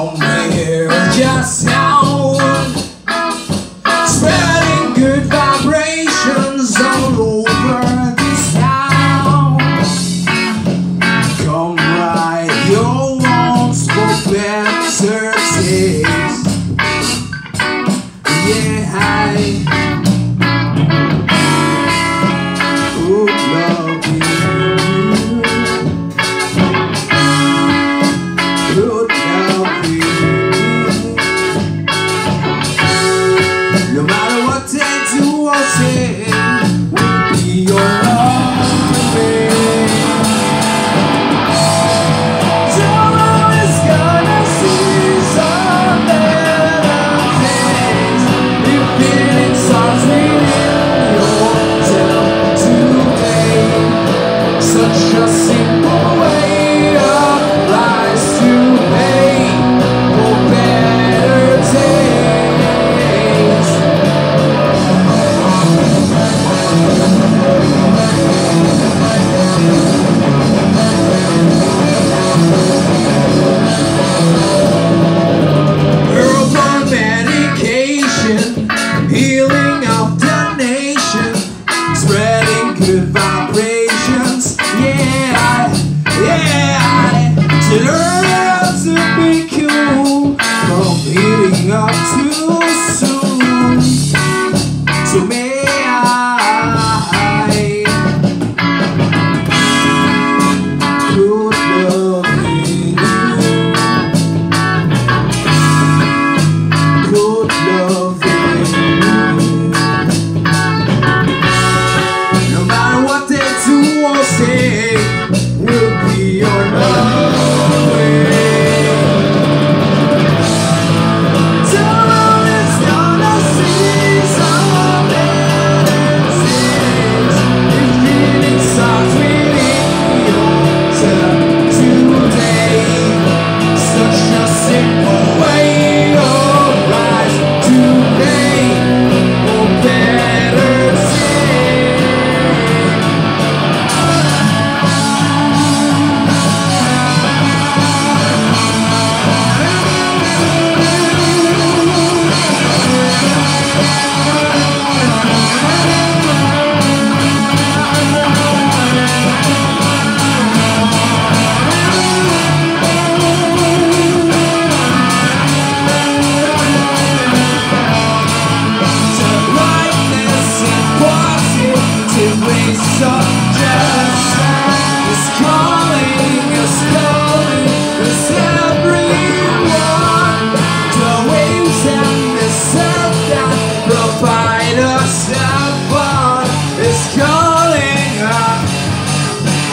on me.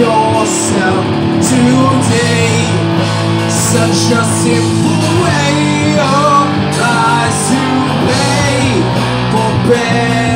yourself today. Such a simple way of lies to pay for pain.